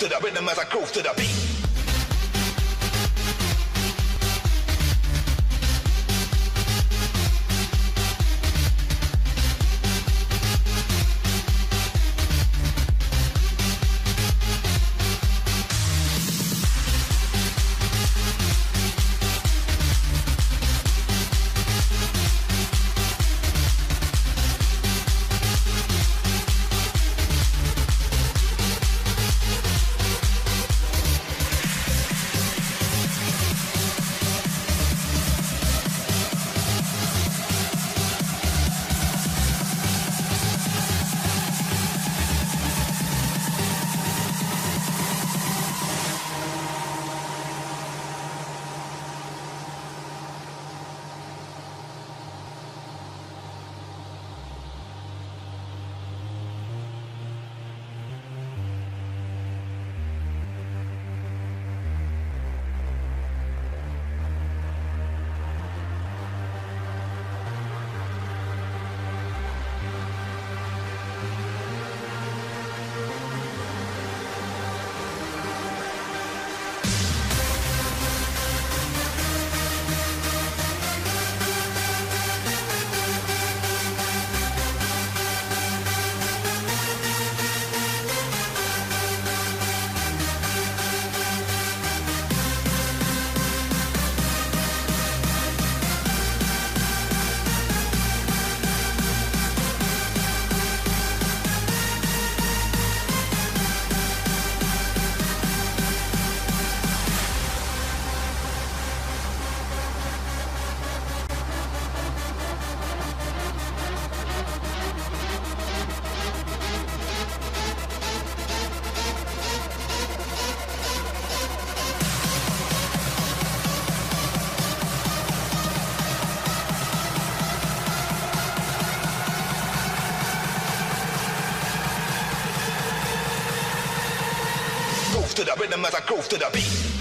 to the rhythm as I groove to the beat. To the rhythm as I groove to the beat.